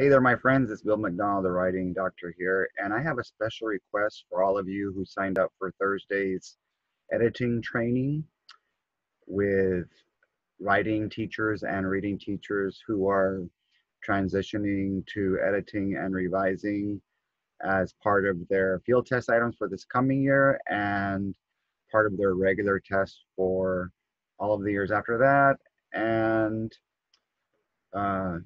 Hey there, my friends. It's Bill MacDonald, the writing doctor here, and I have a special request for all of you who signed up for Thursday's editing training with writing teachers and reading teachers who are transitioning to editing and revising as part of their field test items for this coming year and part of their regular test for all of the years after that. And uh,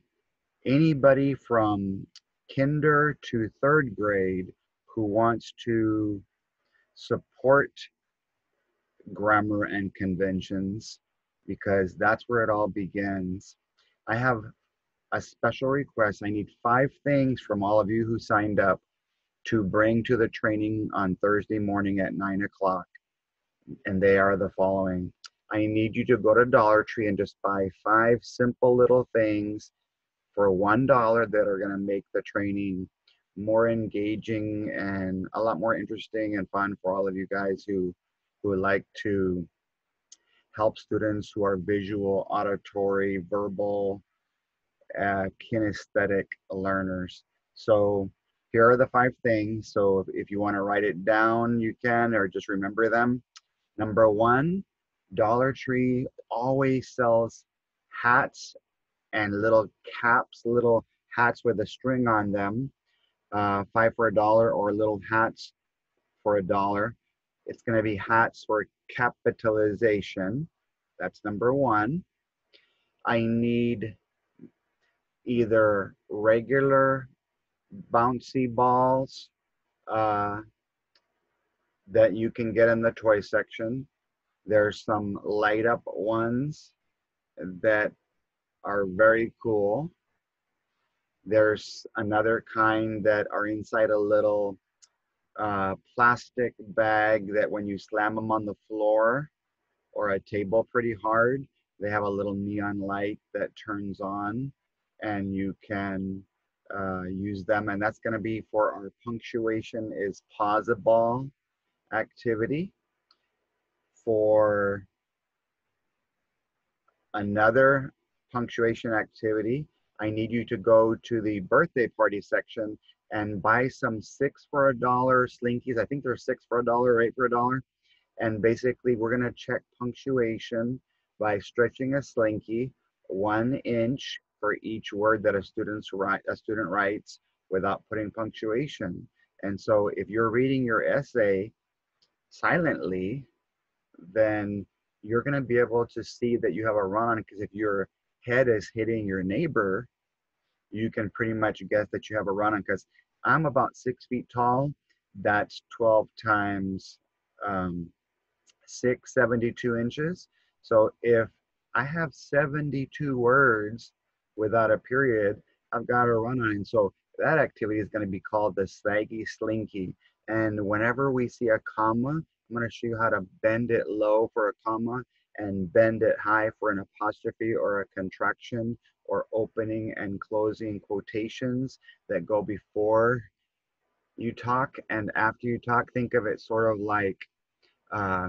anybody from kinder to third grade who wants to support grammar and conventions because that's where it all begins. I have a special request. I need five things from all of you who signed up to bring to the training on Thursday morning at nine o'clock. And they are the following. I need you to go to Dollar Tree and just buy five simple little things for one dollar that are going to make the training more engaging and a lot more interesting and fun for all of you guys who who like to help students who are visual, auditory, verbal, uh, kinesthetic learners. So here are the five things. So if, if you want to write it down, you can, or just remember them. Number one, Dollar Tree always sells hats and little caps, little hats with a string on them, uh, five for a dollar, or little hats for a dollar. It's going to be hats for capitalization. That's number one. I need either regular bouncy balls uh, that you can get in the toy section. There's some light up ones that are very cool. There's another kind that are inside a little uh, plastic bag that when you slam them on the floor or a table pretty hard, they have a little neon light that turns on and you can uh, use them. And that's going to be for our punctuation is ball activity. For another punctuation activity, I need you to go to the birthday party section and buy some six for a dollar slinkies. I think they're six for a dollar or eight for a dollar. And basically, we're going to check punctuation by stretching a slinky one inch for each word that a student's write, a student writes without putting punctuation. And so, if you're reading your essay silently, then you're going to be able to see that you have a run on because if your head is hitting your neighbor, you can pretty much guess that you have a run on because I'm about six feet tall. That's 12 times um, 6, 72 inches. So if I have 72 words without a period, I've got a run on. So that activity is going to be called the saggy slinky. And whenever we see a comma, I'm going to show you how to bend it low for a comma and bend it high for an apostrophe or a contraction or opening and closing quotations that go before you talk and after you talk. Think of it sort of like uh,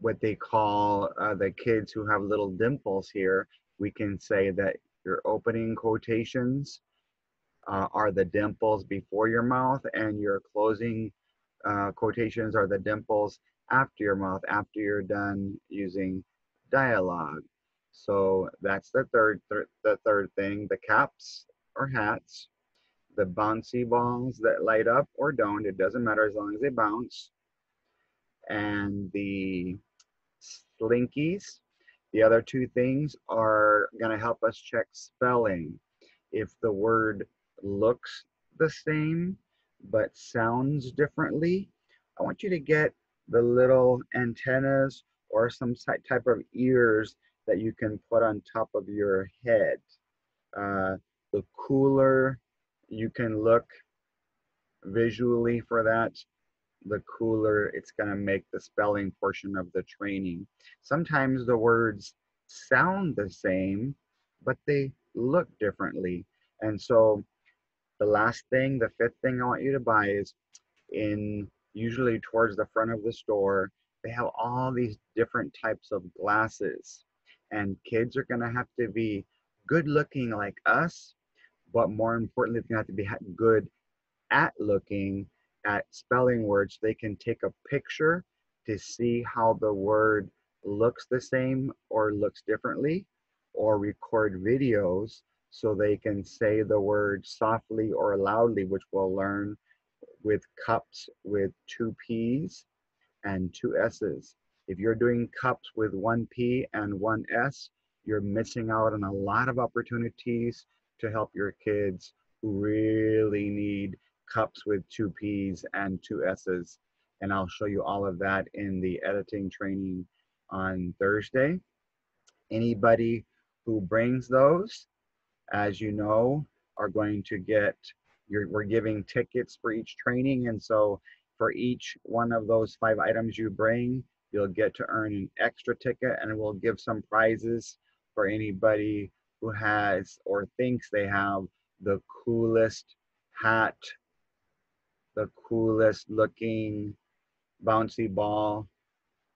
what they call uh, the kids who have little dimples here. We can say that your opening quotations uh, are the dimples before your mouth, and your closing uh, quotations are the dimples after your mouth after you're done using dialogue. So that's the third th the third thing. The caps or hats, the bouncy balls that light up or don't. It doesn't matter as long as they bounce. And the slinkies. The other two things are going to help us check spelling. If the word looks the same but sounds differently, I want you to get the little antennas or some type of ears that you can put on top of your head. Uh, the cooler you can look visually for that, the cooler it's going to make the spelling portion of the training. Sometimes the words sound the same, but they look differently. And so the last thing, the fifth thing I want you to buy is in usually towards the front of the store, they have all these different types of glasses. And kids are going to have to be good looking like us, but more importantly, they're going to have to be good at looking at spelling words. They can take a picture to see how the word looks the same or looks differently, or record videos so they can say the word softly or loudly, which we'll learn with cups with two P's and two S's. If you're doing cups with one P and one S, you're missing out on a lot of opportunities to help your kids who really need cups with two P's and two S's. And I'll show you all of that in the editing training on Thursday. Anybody who brings those, as you know, are going to get, we're giving tickets for each training. And so for each one of those five items you bring, you'll get to earn an extra ticket and we'll give some prizes for anybody who has or thinks they have the coolest hat, the coolest looking bouncy ball,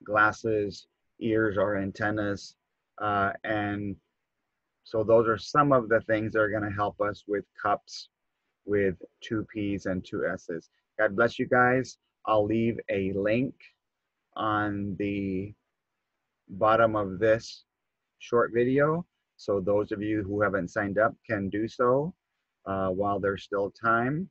glasses, ears or antennas. Uh, and so those are some of the things that are gonna help us with cups with two P's and two S's. God bless you guys. I'll leave a link on the bottom of this short video. So those of you who haven't signed up can do so uh, while there's still time.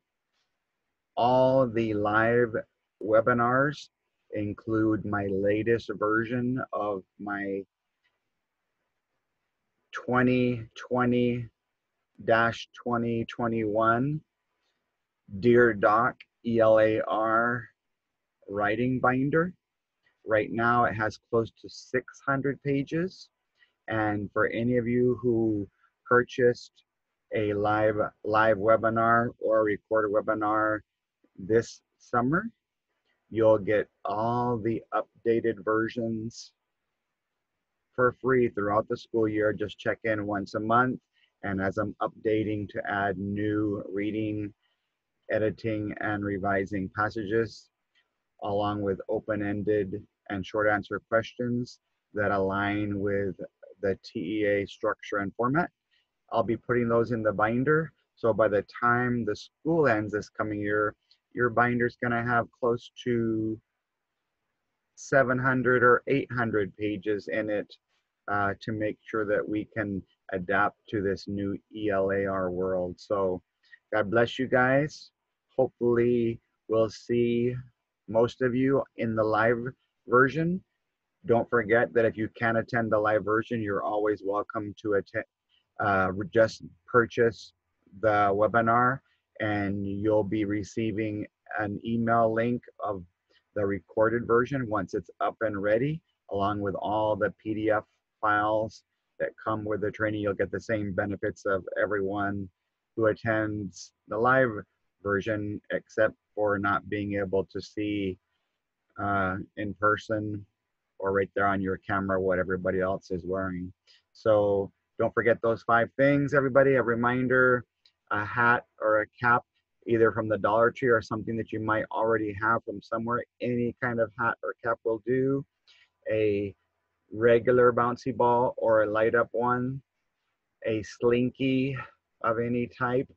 All the live webinars include my latest version of my 2020-2021 Dear Doc ELAR writing binder. Right now it has close to 600 pages. And for any of you who purchased a live live webinar or recorded webinar this summer, you'll get all the updated versions for free throughout the school year. Just check in once a month. And as I'm updating to add new reading, editing, and revising passages, along with open-ended and short answer questions that align with the TEA structure and format. I'll be putting those in the binder. So by the time the school ends this coming year, your binder's gonna have close to 700 or 800 pages in it uh, to make sure that we can adapt to this new ELAR world. So God bless you guys. Hopefully we'll see most of you in the live version. Don't forget that if you can't attend the live version, you're always welcome to attend, uh, just purchase the webinar and you'll be receiving an email link of the recorded version once it's up and ready, along with all the PDF files that come with the training. You'll get the same benefits of everyone who attends the live version, except for not being able to see uh, in person or right there on your camera what everybody else is wearing. So don't forget those five things, everybody. A reminder, a hat or a cap, either from the Dollar Tree or something that you might already have from somewhere. Any kind of hat or cap will do. A regular bouncy ball or a light up one. A slinky of any type.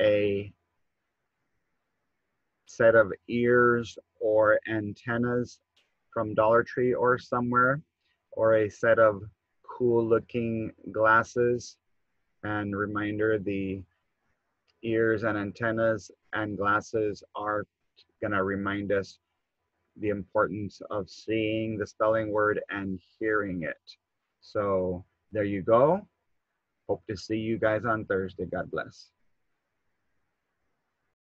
A set of ears or antennas from Dollar Tree or somewhere, or a set of cool looking glasses. And reminder, the ears and antennas and glasses are gonna remind us the importance of seeing the spelling word and hearing it. So there you go. Hope to see you guys on Thursday. God bless.